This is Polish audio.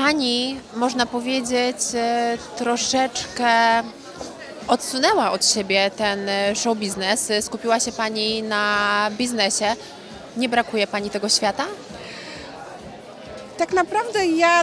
Pani, można powiedzieć, e, troszeczkę odsunęła od siebie ten e, show biznes. Skupiła się Pani na biznesie. Nie brakuje Pani tego świata? Tak naprawdę ja